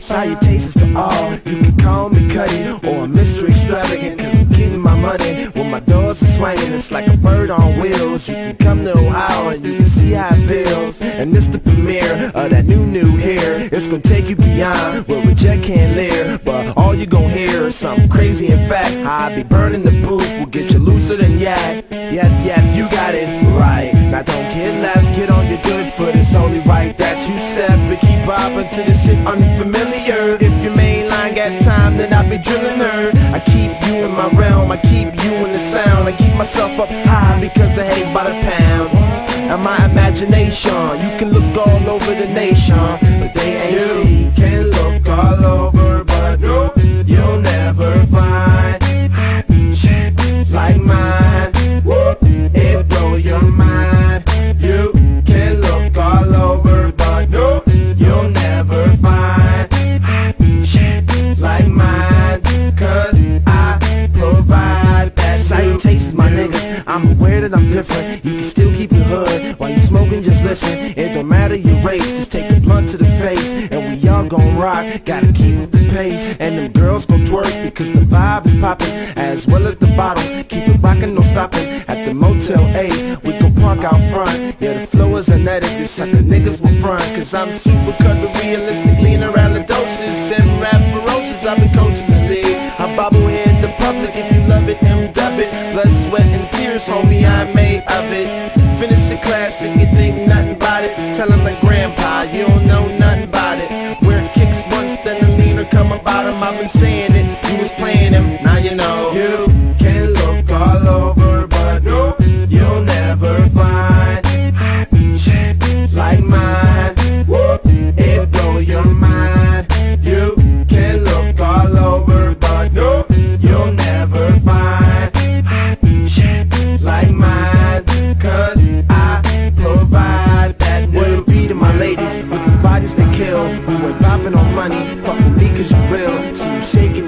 Salutations to all. You can call me Cuddy or mystery extravagant, Money when my doors are swinging. It's like a bird on wheels. You can come to Ohio and you can see how it feels. And it's the premiere of that new, new here. It's gonna take you beyond where reject can't live. But all you gon' hear is something crazy in fact. I be burning the booth We'll get you looser than yak. Yep, yep, you got it right. Now don't get left, get on your good foot. It's only right that you step and keep bobbing to this shit unfamiliar. If your main line got time, then I'll be drilling her. I keep you in my I keep you in the sound. I keep myself up high because the haze by the pound. And my imagination, you can look all over the nation, but they ain't see. You can look I'm aware that I'm different. You can still keep it hood while you smoking. Just listen. It don't matter your race. Just take a blunt to the face, and we all gon' rock. Gotta keep up the pace, and them girls gon' twerk because the vibe is popping as well as the bottles. Keep it rockin', no stopping. At the Motel 8, we gon' park out front. Yeah, the flow is unedited. This sucker niggas will front. Cause I'm super cut, but realistic, lean around the doses. And rap ferocious, I've been coaching the league. I bobble here in the public. If you love it, M dub it. Blood, sweat, and tears, homie, I made of it. Finish the classic, you think nothing about it. Tell him like grandpa, you don't know nothing about it. Where kicks once, then the leaner come about him. I've been saying it, you was playing him, now you know. niggas to kill. We ain't bopping on money, fuck with me cause you real. So you shaking